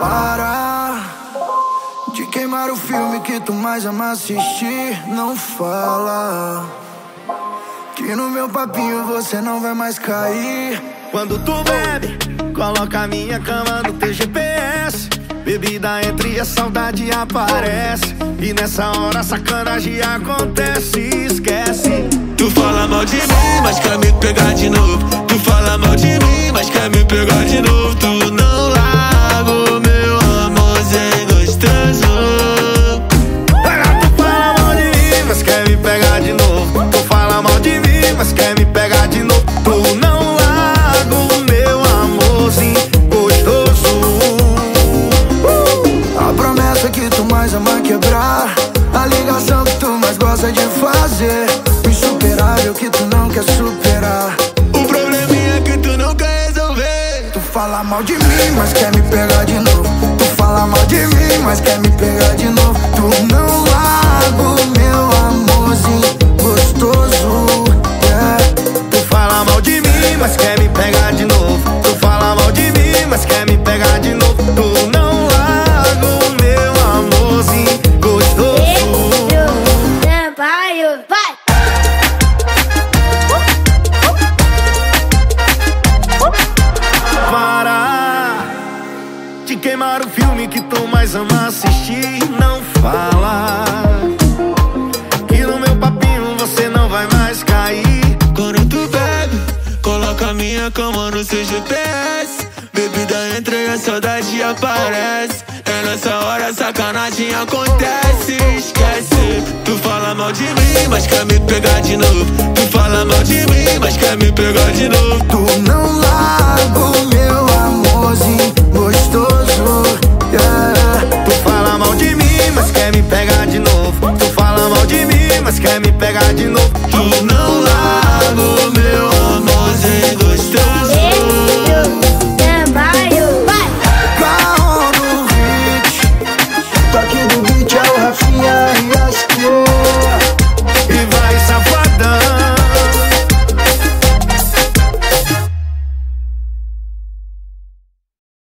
Para de queimar o filme que tu mais ama assistir. Não fala que no meu papinho você não vai mais cair. Quando tu bebe, coloca minha cama no teu GPS. Bebida entre e a saudade aparece. E nessa hora a sacanagem acontece, esquece. Tu fala mal de mim, mas quer me pegar de novo. Tu fala mal de mim, mas quer me pegar de novo. Tu não larga o meu amorzinho gostoso. Tu fala mal de mim, mas quer me pegar de novo. Tu fala mal de mim, mas quer me pegar de novo. Tu não larga o meu amorzinho gostoso. A promessa que tu mais ama quebrar. A ligação que tu mais gosta de fazer. O que tu não quer superar. O probleminha que tu não quer resolver. Tu fala mal de mim, mas quer me pegar de novo. Tu fala mal de mim, mas quer me pegar de novo. Tu não larga o meu amorzinho gostoso. Yeah. Tu fala mal de mim, mas quer me pegar de novo. Tu fala mal de mim, mas quer me pegar de novo. Tu não vai! O filme que tu mais ama assistir. Não fala que no meu papinho você não vai mais cair. Quando tu bebe, coloca minha cama no seu GPS. Bebida entra e a saudade aparece. É nessa hora sacanagem acontece. Esquece. Tu fala mal de mim, mas quer me pegar de novo. Tu fala mal de mim, mas quer me pegar de novo. Tu não larga fala mal de mim, mas quer me pegar de novo. E não largo meu amor sem dos teus olhos. Trabalho, vai! Carro no beat, toque do beat é o Rafinha e as crianças.